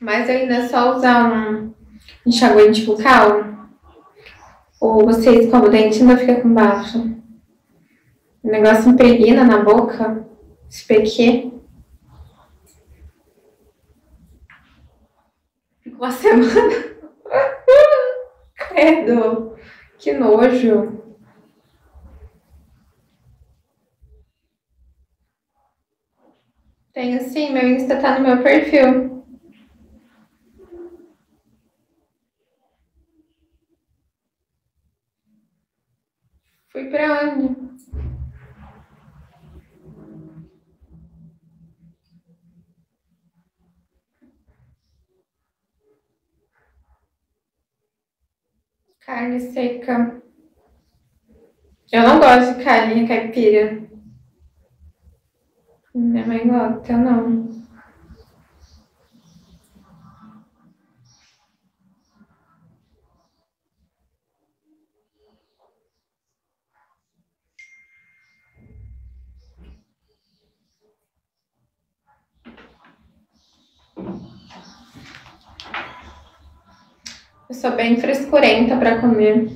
Mas ainda é só usar um enxaguante bucal? Ou você escova o dente e ainda fica com bafo? O negócio impregna na boca? Espequê? Fica uma semana. Credo! Que nojo! Tenho sim, meu Insta tá no meu perfil. Fui pra onde? Carne seca. Eu não gosto de carne caipira. Minha mãe gosta, não. Eu sou bem frescurenta para comer.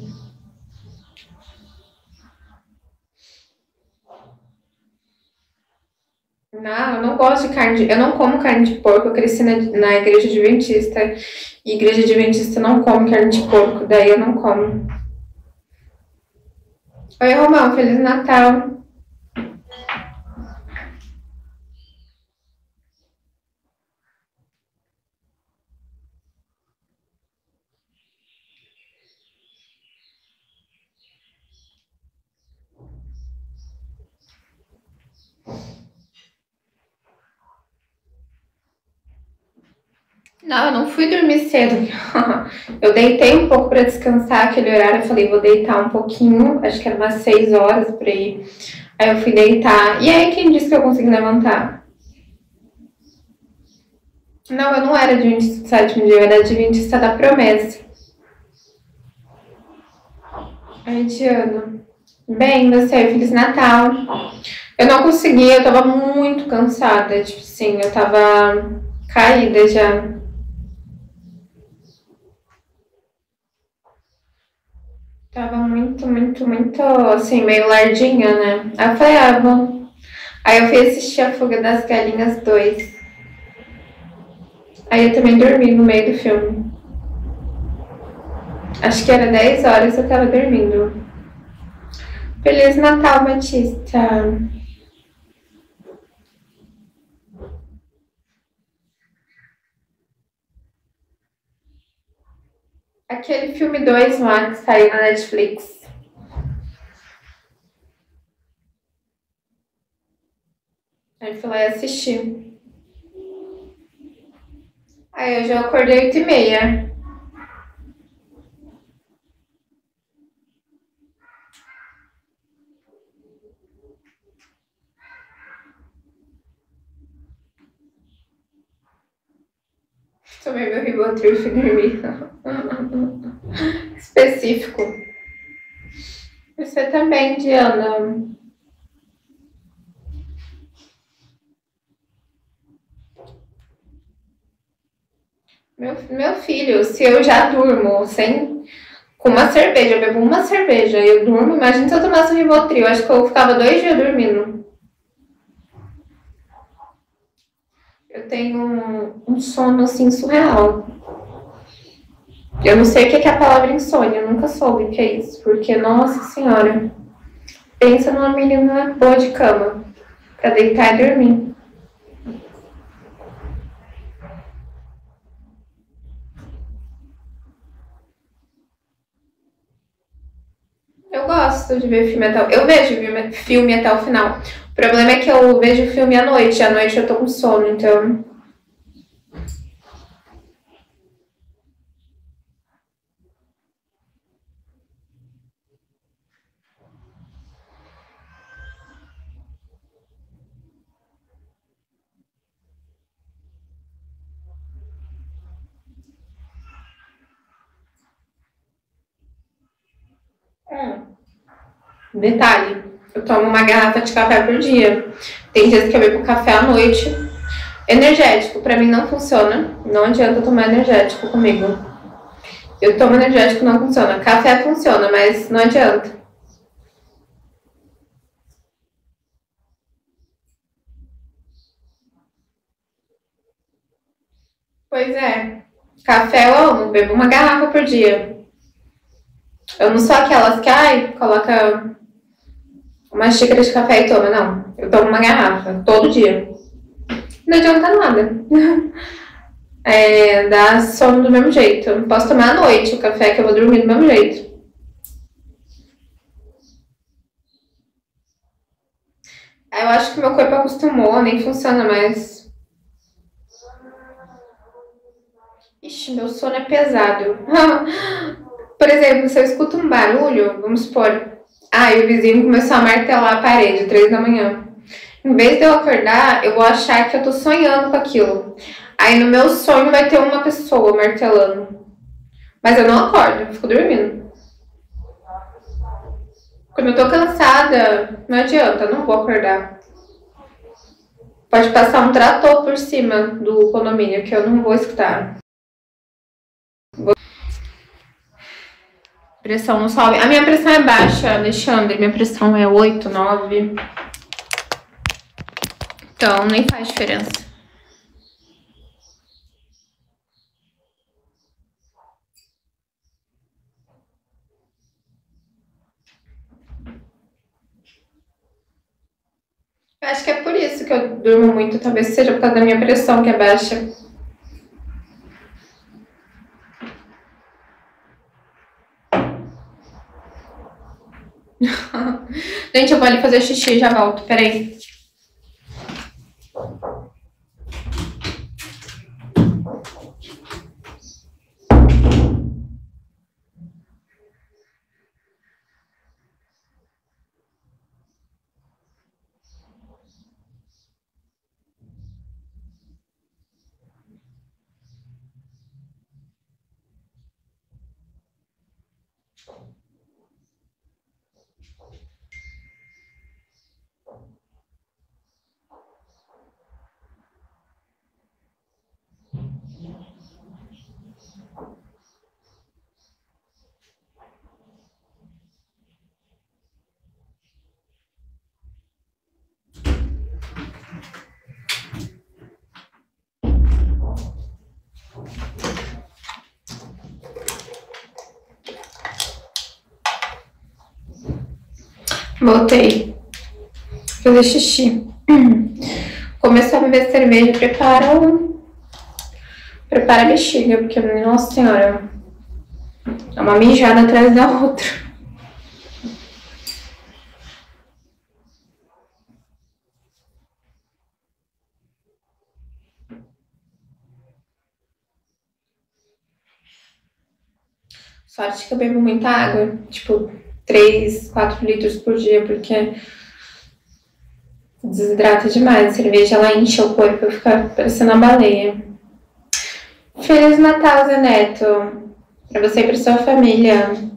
Não, eu não gosto de carne de... Eu não como carne de porco. Eu cresci na, na igreja adventista. E igreja adventista não come carne de porco. Daí eu não como. Oi, Romão. Feliz Natal. Não, eu não fui dormir cedo. eu deitei um pouco para descansar aquele horário. Eu falei, vou deitar um pouquinho. Acho que era umas seis horas por aí. Aí eu fui deitar. E aí, quem disse que eu consegui levantar? Não, eu não era adventista do sétimo dia, eu era adventista da promessa. Ai, Diana. Bem, você, Feliz Natal. Eu não consegui, eu tava muito cansada. Tipo assim, eu tava caída já. Tava muito, muito, muito, assim, meio lardinha, né? Aí falei, ah, bom. Aí eu fui assistir a Fuga das Galinhas 2. Aí eu também dormi no meio do filme. Acho que era 10 horas eu tava dormindo. Feliz Natal, Batista! Aquele filme 2 lá que saiu na Netflix. Aí fui lá e assisti. Aí eu já acordei 8 e meia. Tomei meu Rivotril e fui dormir. Específico. Você também, Diana. Meu, meu filho, se eu já durmo sem com uma cerveja, eu bebo uma cerveja e eu durmo, imagina se eu tomasse um Rivotril, acho que eu ficava dois dias dormindo. Eu tenho um, um sono assim surreal. Eu não sei o que é a palavra insônia, eu nunca soube o que é isso, porque, nossa senhora, pensa numa menina boa de cama, pra deitar e dormir. Eu gosto de ver filme até o... Eu vejo filme até o final. O problema é que eu vejo filme à noite. À noite eu tô com sono, então. Hum. Detalhe, eu tomo uma garrafa de café por dia. Tem dias que eu bebo café à noite. Energético, pra mim não funciona. Não adianta tomar energético comigo. Eu tomo energético, não funciona. Café funciona, mas não adianta. Pois é. Café eu amo, bebo uma garrafa por dia. Eu não sou aquelas que, ai, coloca uma xícara de café e toma, não. Eu tomo uma garrafa todo dia. Não adianta nada. É, dá sono do mesmo jeito. Eu posso tomar à noite o café que eu vou dormir do mesmo jeito. Eu acho que meu corpo acostumou, nem funciona mais. Ixi, meu sono é pesado. Por exemplo, se eu escuto um barulho, vamos supor, ah, e o vizinho começou a martelar a parede, três da manhã. Em vez de eu acordar, eu vou achar que eu tô sonhando com aquilo. Aí no meu sonho vai ter uma pessoa martelando. Mas eu não acordo, eu fico dormindo. Quando eu tô cansada, não adianta, eu não vou acordar. Pode passar um trator por cima do condomínio que eu não vou escutar. Pressão não sobe. A minha pressão é baixa, Alexandre. Minha pressão é 8, 9. Então, nem faz diferença. Acho que é por isso que eu durmo muito. Talvez seja por causa da minha pressão que é baixa. Gente, eu vou ali fazer xixi já volto. Peraí. Voltei. Fazer xixi. Começou a beber cerveja, prepara o... Prepara a bexiga, porque, nossa senhora, é uma mijada atrás da outra. Sorte que eu bebo muita água, tipo, 3, 4 litros por dia, porque desidrata demais. A cerveja ela enche o corpo, fica parecendo uma baleia. Feliz Natal, Zé Neto. Pra você e pra sua família.